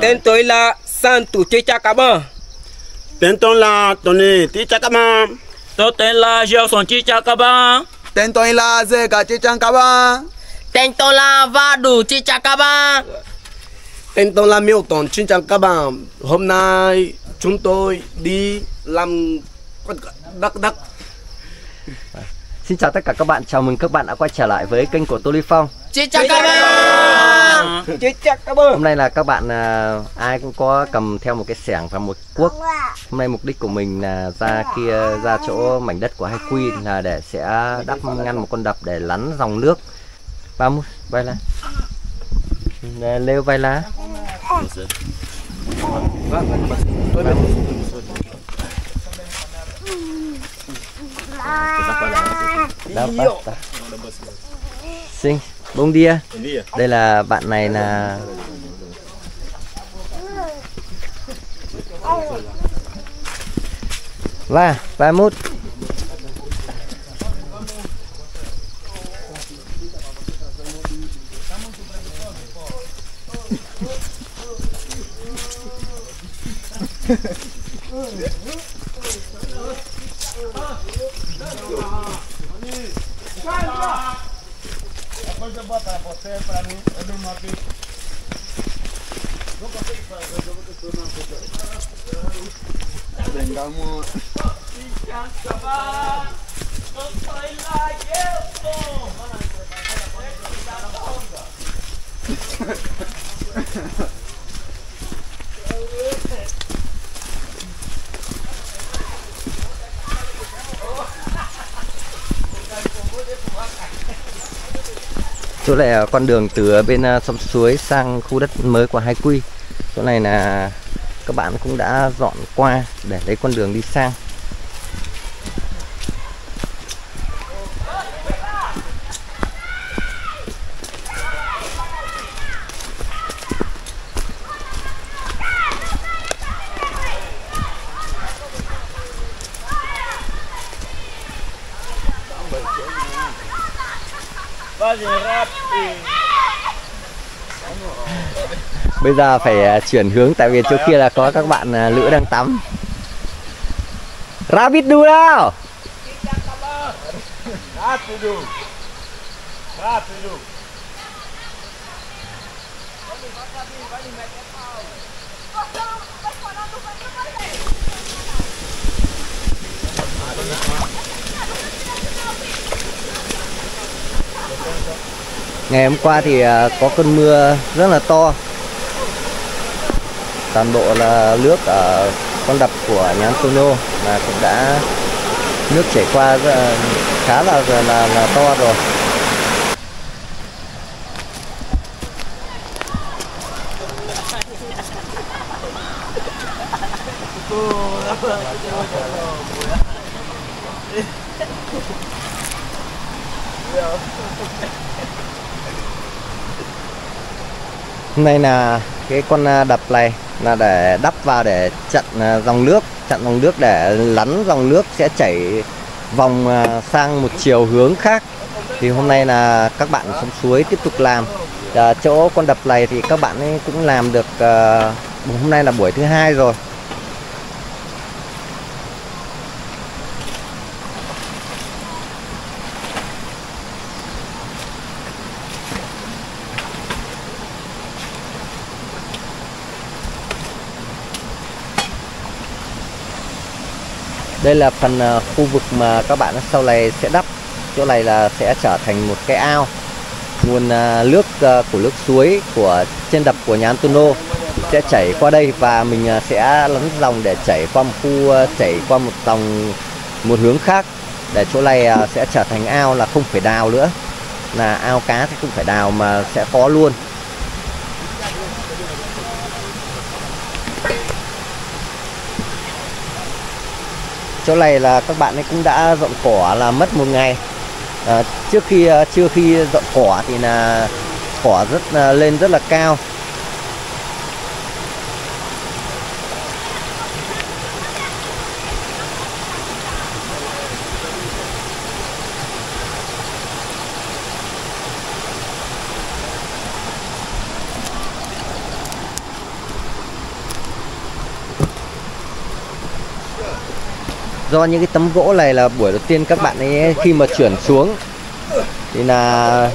tên tôi là Santu Chichakaba tên tôi là Tony Chichakaba tôi tên là Gelson Chichakaba tên tôi là Zeka Chichakaba tên tôi là Vadu Chichakaba tên tôi là Milton Chichakaba hôm nay chúng tôi đi làm đất đất Xin chào tất cả các bạn, chào mừng các bạn đã quay trở lại với kênh của Tô Ly Phong Chị chào các bạn. Chị chào các bạn. Hôm nay là các bạn à, ai cũng có cầm theo một cái xẻng và một cuốc. Hôm nay mục đích của mình là ra kia, ra chỗ mảnh đất của Hai Quy là để sẽ đắp ngăn một con đập để lắn dòng nước. Vamos, vai lá. Leo vai lá. Đá basta Bom dia Đây là bạn này là Và, và mút fair para mí, es un mapi. No papel para que yo te suena Oh, chỗ này là con đường từ à, bên à, sông suối sang khu đất mới của Hai Quy. Chỗ này là các bạn cũng đã dọn qua để lấy con đường đi sang. Bây giờ phải à, chuyển hướng, tại vì chỗ kia là có các bạn à, lữ đang tắm. Rabbit đu nào? Ngày hôm qua thì à, có cơn mưa rất là to. Toàn bộ là nước ở con đập của nhà Antonio là cũng đã nước chảy qua ờ, là- khá là là, là to rồi. Hôm nay là cái con à, đập này là để đắp vào để chặn à, dòng nước, chặn dòng nước để lắn dòng nước sẽ chảy vòng à, sang một chiều hướng khác. Thì hôm nay là các bạn sông suối tiếp tục làm. À, chỗ con đập này thì các bạn ấy cũng làm được à, hôm nay là buổi thứ hai rồi. Đây là phần ờ, khu vực mà các bạn sau này sẽ đắp. Chỗ này là sẽ trở thành một cái ao. Nguồn ờ, nước ờ, của nước suối của, trên đập của nhà Antuno sẽ chảy qua đây và mình sẽ lấn dòng để chảy qua một khu chảy qua một dòng, một hướng khác để chỗ này sẽ trở thành ao là không phải đào nữa là ao cá thì không phải đào mà sẽ có luôn chỗ này là các bạn ấy cũng đã dọn cỏ là mất một ngày. À, trước khi ờ, chưa khi dọn cỏ thì là cỏ rất là lên rất là cao. Do những cái tấm gỗ này là buổi đầu tiên các bạn ấy khi mà chuyển xuống, thì là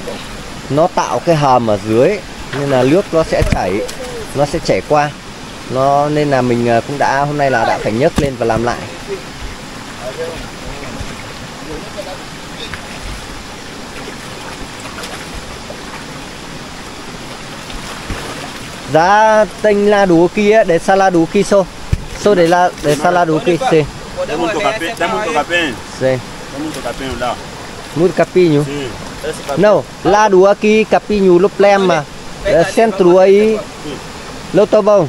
nó tạo cái hầm ở dưới, nên là nước nó sẽ chảy, nó sẽ chảy qua. Nó, nên là mình à, cũng đã, hôm nay là đã phải nhấc lên và làm lại. Giá tinh la đủ kia, để sa la đủ kia so so để la, để sa la đủ kia Dá muito capim, dá muito capim. si Dá muito capim lá. mút capi nhu Sim. no la đủ kia capi nhu lúc lem mà. Để centro ấy. lâu tao bông.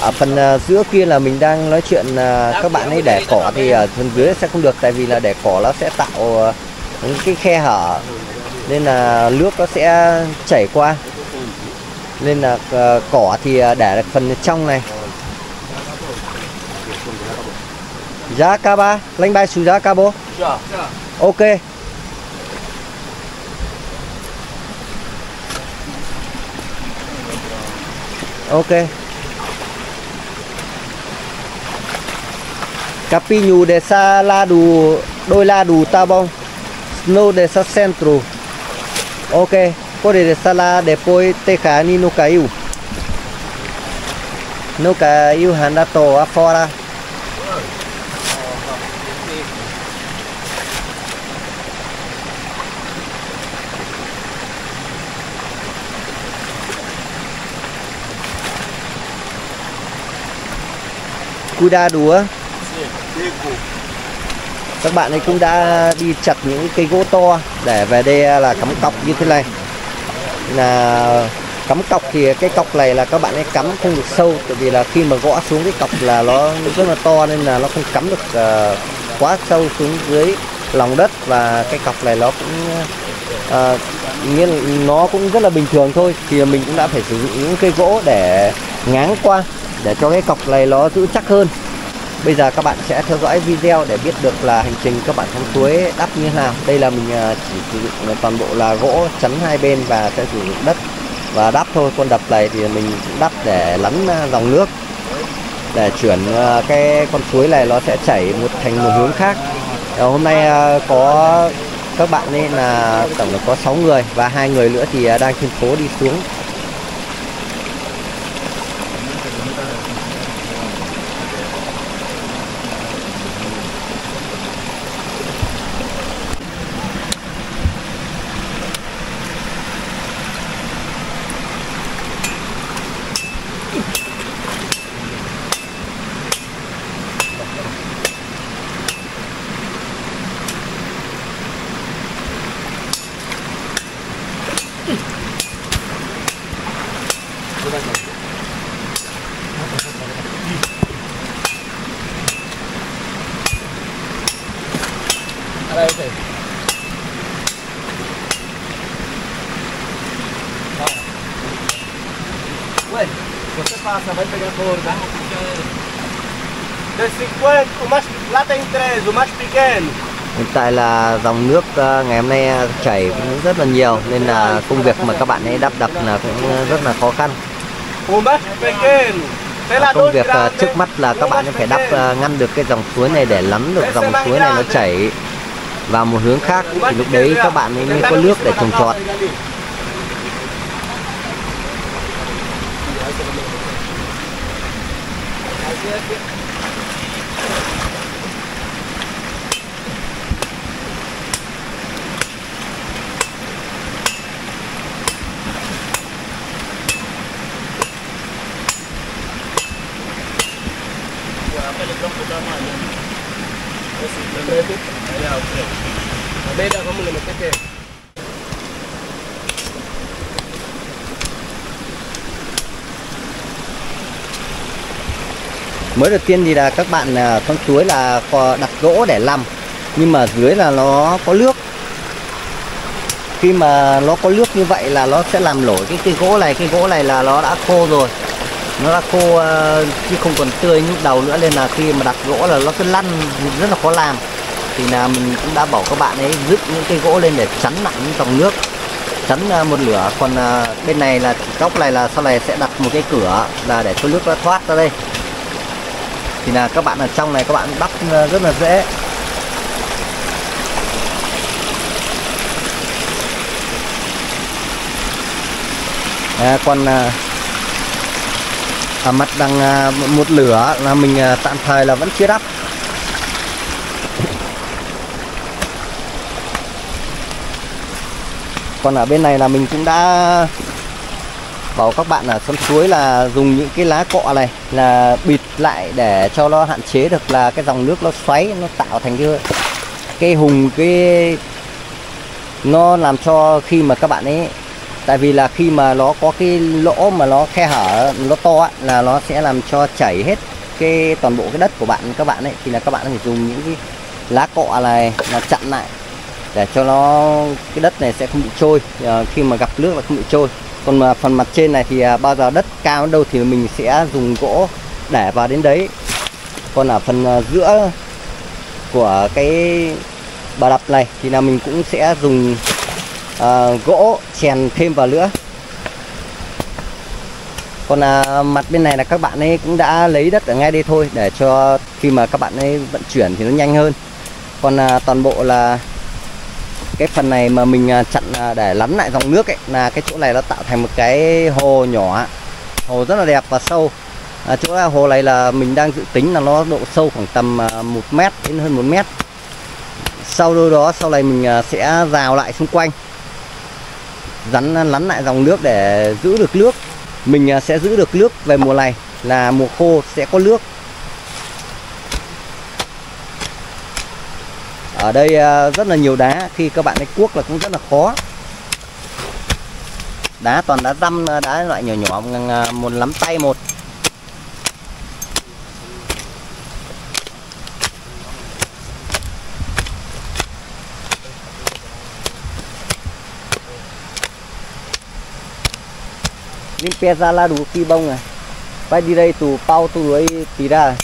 Ở phần à, giữa kia là mình đang nói chuyện à, các bạn ấy để cỏ thì ở phần dưới sẽ không được tại vì là để cỏ nó sẽ tạo à, những cái khe hở. Nên là nước nó sẽ chảy qua. Nên là à, cỏ thì à, để được phần trong này giá ca ba lanh bay xuống giá ca bố ok. Ok. Capinho dessa lado đôi la đủ ta bông Snow dessa centro. Ok. Pode dessa lá depois te cani no caiu No caiu anda to afora Cuidado á các bạn ấy cũng đã đi chặt những cây gỗ to để về đây là cắm cọc như thế này. Là cắm cọc thì cái cọc này là các bạn ấy cắm không được sâu tại vì là khi mà gõ xuống cái cọc là nó rất là to nên là nó không cắm được ờ, quá sâu xuống dưới lòng đất và cái cọc này nó cũng ờ, nghĩa là nó cũng rất là bình thường thôi. Thì mình cũng đã phải sử dụng những cây gỗ để ngáng qua để cho cái cọc này nó giữ chắc hơn Bây giờ các bạn sẽ theo dõi video để biết được là hành trình các bạn xuống suối đắp như thế nào. Đây là mình à, chỉ sử dụng toàn bộ là gỗ chắn hai bên và sẽ sử dụng đất và đắp thôi. Con đập này thì mình cũng đắp để lấn à, dòng nước để chuyển à, cái con suối này nó sẽ chảy một thành một hướng khác. Ờ, hôm nay có các bạn nên là tổng là có 6 người và hai người nữa thì đang trên phố đi xuống Ué, você passa, vai pegar cor, tá? De 50, o mais, lá tem 3, o mais pequeno. Hiện tại là dòng nước ờ, ngày hôm nay chảy cũng rất là nhiều nên là công việc mà các bạn ấy đắp đập là cũng rất là khó khăn. Công dois việc grandes. trước mắt là các bạn phải đắp ờ, ngăn được cái dòng suối này để lấn được dòng suối này nó chảy vào một hướng khác. Thì lúc đấy các bạn mới có nước để trồng trọt. Ở đây đã có một cái Mới đầu tiên thì là các bạn à, con suối là có đặt gỗ để làm, nhưng mà dưới là nó có nước. Khi mà nó có nước như vậy là nó sẽ làm nổi cái cây gỗ này cây gỗ này là nó đã khô rồi. Nó đã khô à, chứ không còn tươi như đầu nữa, nên là khi mà đặt gỗ là nó cứ lăn, rất là khó làm thì là mình cũng đã bảo các bạn ấy dứt những cây gỗ lên để chắn nặng những dòng nước chắn à, một lửa. Còn à, bên này là góc này là sau này sẽ đặt một cái cửa là để cho nước nó thoát ra đây. Thì là các bạn ở trong này các bạn đắp à, rất là dễ. À, còn à, ở mặt đằng à, một lửa là mình à, tạm thời là vẫn chưa đắp. Còn ở bên này là mình cũng đã bảo các bạn ở sông suối là dùng những cái lá cọ này là bịt lại để cho nó hạn chế được là cái dòng nước nó xoáy nó tạo thành cái cái hùng cái nó làm cho khi mà các bạn ấy tại vì là khi mà nó có cái lỗ mà nó khe hở nó to ấy, là nó sẽ làm cho chảy hết cái toàn bộ cái đất của bạn các bạn ấy. Thì là các bạn phải dùng những cái lá cọ này là chặn lại để cho nó cái đất này sẽ không bị trôi. Ờ, khi mà gặp nước là không bị trôi. Còn mà phần mặt trên này thì à, bao giờ đất cao đến đâu thì mình sẽ dùng gỗ để vào đến đấy. Còn ở phần à, giữa của cái bà đập này thì là mình cũng sẽ dùng uh, gỗ chèn thêm vào nữa. Còn à, mặt bên này là các bạn ấy cũng đã lấy đất ở ngay đây thôi để cho khi mà các bạn ấy vận chuyển thì nó nhanh hơn. Còn à, toàn bộ là cái phần này mà mình à, chặn à, để lắn lại dòng nước ấy là cái chỗ này nó tạo thành một cái hồ nhỏ hồ rất là đẹp và sâu. À, chỗ là hồ này là mình đang dự tính là nó độ sâu khoảng tầm à, một mét đến hơn một mét. Sau đôi đó sau này mình à, sẽ rào lại xung quanh. Rắn lắn lại dòng nước để giữ được nước. Mình sẽ giữ được nước về mùa này là mùa khô sẽ có nước. Ở đây à, rất là nhiều đá. Khi các bạn ấy cuốc là cũng rất là khó. Đá toàn đá răm đá loại nhỏ nhỏ à, một nắm tay một. Limpeza lá do Kibão vai direito pau tudo aí tirar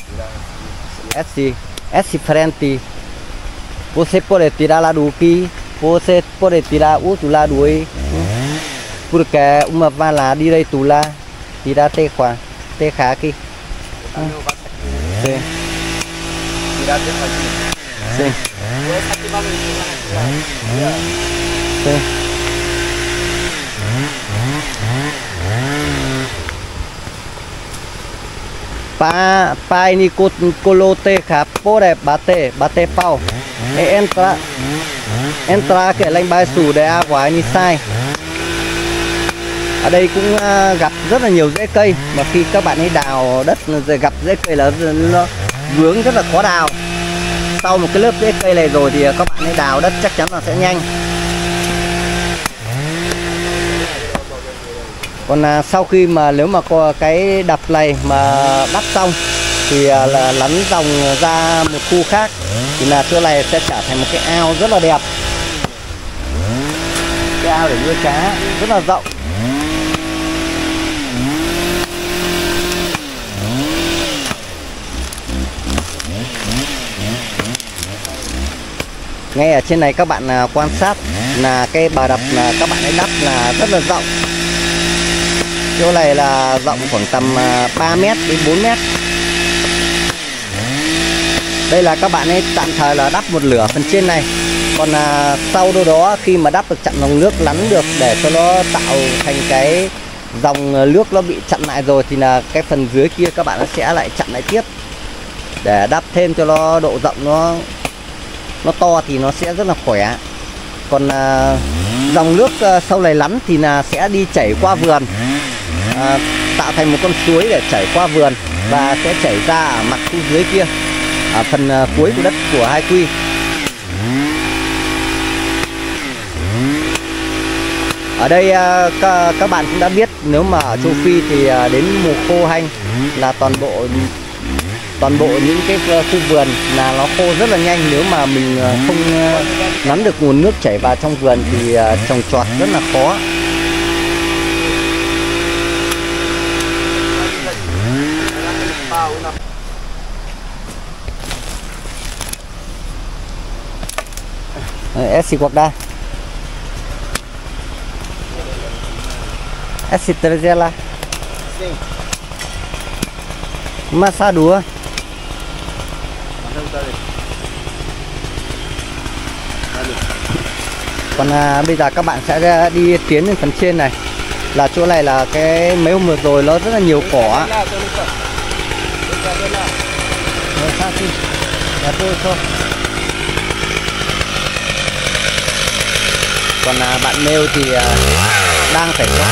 esse esse frente você pode tirar lá do que você pode tirar outro lado aí porque uma vai lá direito lá tirar até qua até cá aqui sim sim sim pa pa ini kut colote khap pore bate bate pau e entra entra cái lệnh bài sủ để a quả ni sai. Ở đây cũng à, gặp rất là nhiều rễ cây, mà khi các bạn ấy đào đất rồi gặp rễ cây là nó vướng rất là khó đào. Sau một cái lớp rễ cây này rồi thì à, các bạn ấy đào đất chắc chắn là sẽ nhanh. Còn à, sau khi mà nếu mà có cái đập này mà đắp xong thì à, là lắn dòng ra một khu khác thì là chỗ này sẽ trở thành một cái ao rất là đẹp. Cái ao để nuôi cá rất là rộng. Ngay ở trên này các bạn à, quan sát là cái bà đập là các bạn ấy đắp là rất là rộng chỗ này là rộng khoảng tầm à, 3 mét đến 4 mét. Đây là các bạn ấy tạm thời là đắp một lửa phần trên này. Còn à, sau đâu đó khi mà đắp được chặn dòng nước lắn được để cho nó tạo thành cái dòng à, nước nó bị chặn lại rồi thì là cái phần dưới kia các bạn sẽ lại chặn lại tiếp. Để đắp thêm cho nó độ rộng nó nó to thì nó sẽ rất là khỏe. Còn à, dòng nước à, sau này lắn thì là sẽ đi chảy qua vườn à, tạo thành một con suối để chảy qua vườn và sẽ chảy ra ở mặt khu dưới kia ở phần à, cuối của đất của hai quy. Ở đây à, các, các bạn cũng đã biết nếu mà ở châu Phi thì à, đến mùa khô hanh là toàn bộ toàn bộ những cái à, khu vườn là nó khô rất là nhanh. Nếu mà mình à, không à, nắm được nguồn nước chảy vào trong vườn thì trồng trọt rất là khó. Ờ, SC guarda. Đa SC lá. Sim. Massa dua. còn à, bây giờ các bạn sẽ à, đi tiến lên phần trên này là chỗ này là cái mấy hôm vừa rồi nó rất là nhiều cỏ Rồi, xa ờ, xin. Là tôi thôi còn à, bạn nêu thì à, đang phải có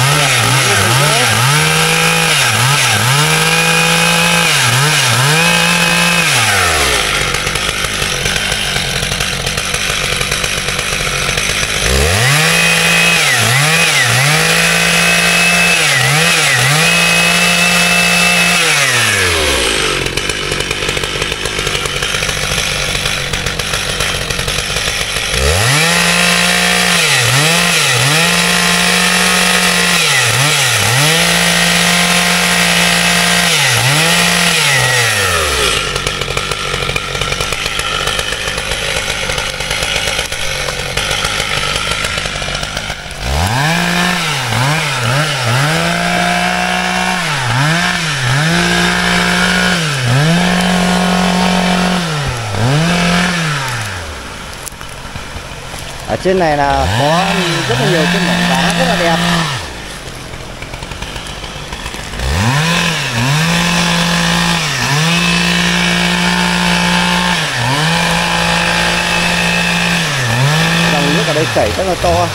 trên này là có rất là nhiều cái mỏng đá rất là đẹp. Dòng nước ở đây chảy rất là to.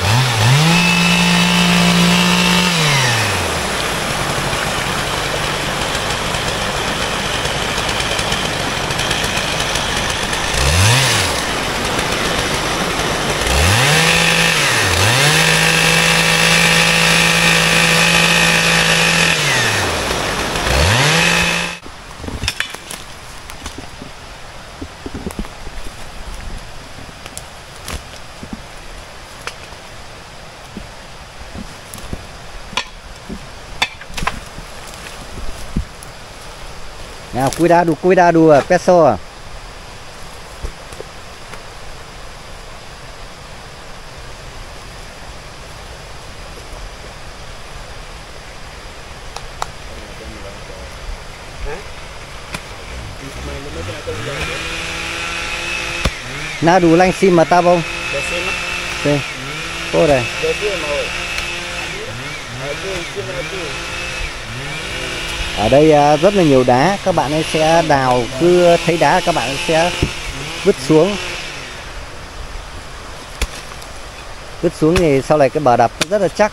Nào, cuidado, cuidado, pessoal. Nado lá em cima, tá bom? Sim. Por aí ở đây à, rất là nhiều đá. Các bạn ấy sẽ đào, cứ thấy đá, các bạn sẽ vứt xuống. Vứt xuống thì sau này cái bờ đập rất là chắc.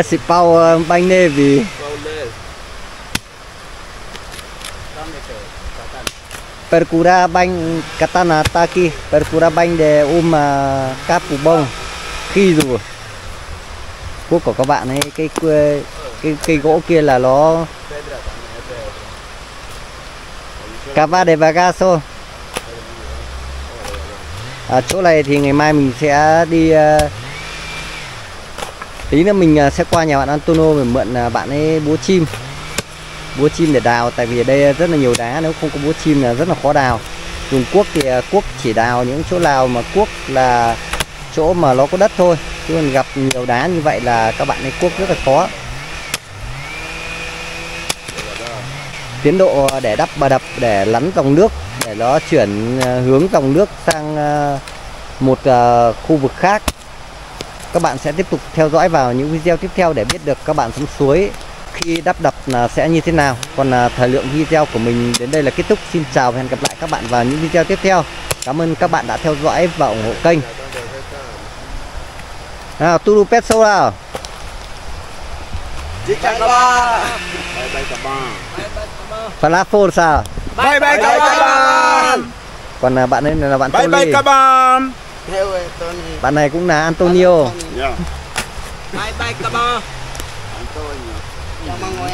Esse pau ah, banh nê. Vì percura banh katana taki. Percura banh de um uh, capo bông. Khi rồi cuốc của các bạn ấy cái cái cái cây gỗ kia là nó cava de bagaso à, chỗ này thì ngày mai mình sẽ đi uh, tí nữa mình à, sẽ qua nhà bạn Antonio để mượn à, bạn ấy búa chim. Búa chim để đào, tại vì ở đây rất là nhiều đá, nếu không có búa chim là rất là khó đào. Dùng cuốc thì à, cuốc chỉ đào những chỗ nào mà cuốc là chỗ mà nó có đất thôi. Chứ còn gặp nhiều đá như vậy là các bạn ấy cuốc rất là khó. Tiến độ để đắp bà đập, để lắn dòng nước, để nó chuyển hướng dòng nước sang một khu vực khác các bạn sẽ tiếp tục theo dõi vào những video tiếp theo để biết được các bạn sống suối khi đắp đập là sẽ như thế nào. Còn à, thời lượng video của mình đến đây là kết thúc. Xin chào và hẹn gặp lại các bạn vào những video tiếp theo. Cảm ơn các bạn đã theo dõi và ủng hộ kênh. Nào Turu Pet Show nào? Falafel sao? Bye bye các bạn. còn à, bạn ấy là bạn Bye bye các bạn. Bạn này cũng là Antonio. Yeah. Bye bye các bạn. Chào mừng ngồi